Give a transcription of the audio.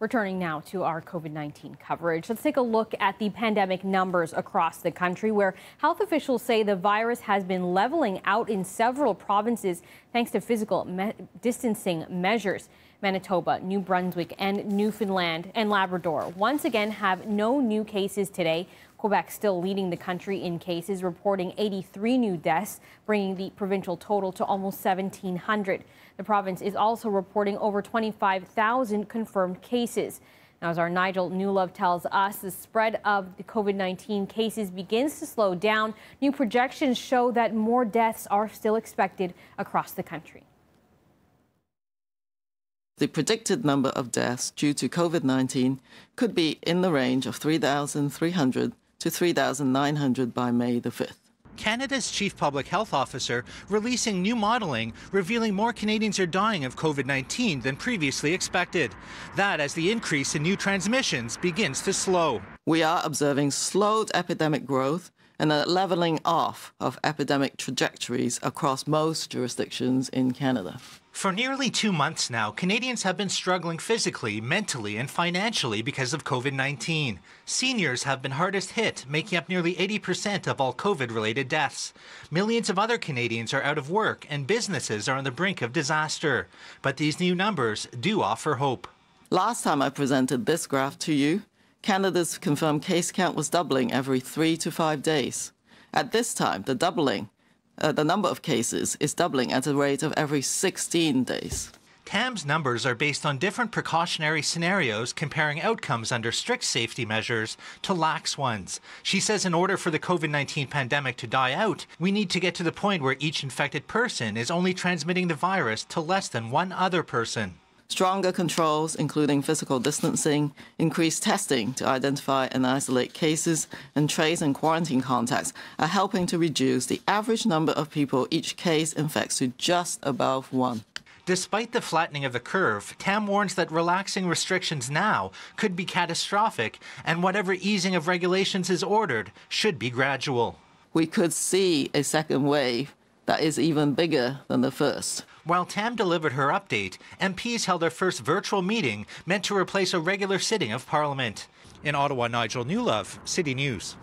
Returning now to our COVID 19 coverage, let's take a look at the pandemic numbers across the country, where health officials say the virus has been leveling out in several provinces thanks to physical me distancing measures. Manitoba, New Brunswick, and Newfoundland and Labrador once again have no new cases today. Quebec still leading the country in cases, reporting 83 new deaths, bringing the provincial total to almost 1,700. The province is also reporting over 25,000 confirmed cases. Now, as our Nigel Newlove tells us, the spread of the COVID 19 cases begins to slow down. New projections show that more deaths are still expected across the country. The predicted number of deaths due to COVID 19 could be in the range of 3,300 to 3,900 by May the 5th. Canada's chief public health officer releasing new modeling revealing more Canadians are dying of COVID 19 than previously expected. That as the increase in new transmissions begins to slow. We are observing slowed epidemic growth and a leveling off of epidemic trajectories across most jurisdictions in Canada. For nearly two months now, Canadians have been struggling physically, mentally, and financially because of COVID 19. Seniors have been hardest hit, making up nearly 80% of all COVID related deaths. Millions of other Canadians are out of work, and businesses are on the brink of disaster. But these new numbers do offer hope. Last time I presented this graph to you, Canada's confirmed case count was doubling every three to five days. At this time, the doubling uh, the number of cases is doubling at a rate of every 16 days. TAM's numbers are based on different precautionary scenarios comparing outcomes under strict safety measures to lax ones. She says in order for the COVID 19 pandemic to die out, we need to get to the point where each infected person is only transmitting the virus to less than one other person. Stronger controls, including physical distancing, increased testing to identify and isolate cases, and trace and quarantine contacts are helping to reduce the average number of people each case infects to just above one. Despite the flattening of the curve, TAM warns that relaxing restrictions now could be catastrophic, and whatever easing of regulations is ordered should be gradual. We could see a second wave that is even bigger than the first. While Tam delivered her update, MPs held their first virtual meeting meant to replace a regular sitting of Parliament. In Ottawa, Nigel Newlove, City News.